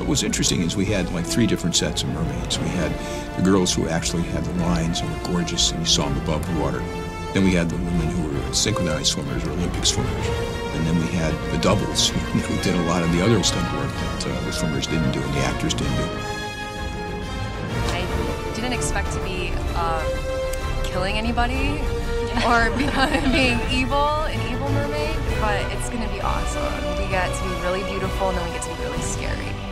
What was interesting is we had like three different sets of mermaids. We had the girls who actually had the lines and were gorgeous, and you saw them above the water. Then we had the women who were synchronized swimmers or Olympic swimmers. And then we had the doubles who did a lot of the other stunt work that uh, the swimmers didn't do and the actors didn't do. I didn't expect to be um, killing anybody or being evil, an evil mermaid, but it's going to be awesome. We get to be really beautiful and then we get to be really scary.